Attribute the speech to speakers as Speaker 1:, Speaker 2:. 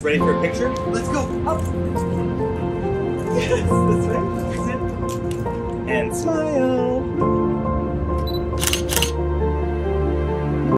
Speaker 1: Ready for a picture?
Speaker 2: Let's go. Up.
Speaker 1: Yes, that's right. That's it. And smile.